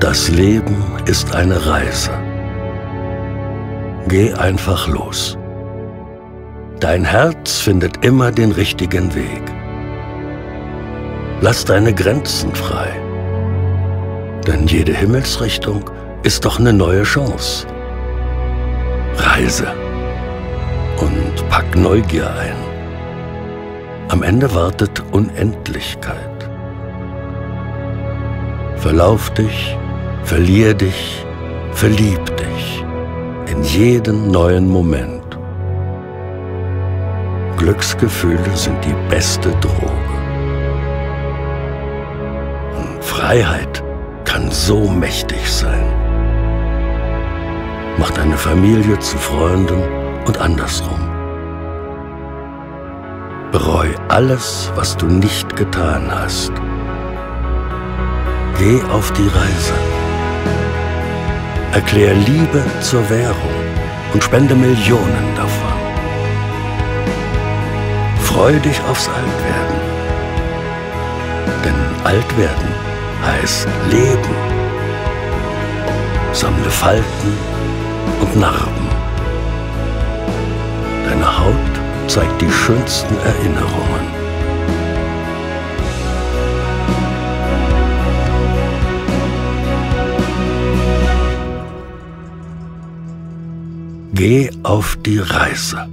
Das Leben ist eine Reise. Geh einfach los. Dein Herz findet immer den richtigen Weg. Lass deine Grenzen frei. Denn jede Himmelsrichtung ist doch eine neue Chance. Reise und pack Neugier ein. Am Ende wartet Unendlichkeit. Verlauf dich, verlier dich, verlieb dich in jeden neuen Moment. Glücksgefühle sind die beste Droge. Und Freiheit kann so mächtig sein. Mach deine Familie zu Freunden und andersrum. Bereu alles, was du nicht getan hast. Geh auf die Reise. Erklär Liebe zur Währung und spende Millionen davon. Freu dich aufs Altwerden. Denn Altwerden heißt Leben. Sammle Falten und Narben. Deine Haut zeigt die schönsten Erinnerungen. Geh auf die Reise.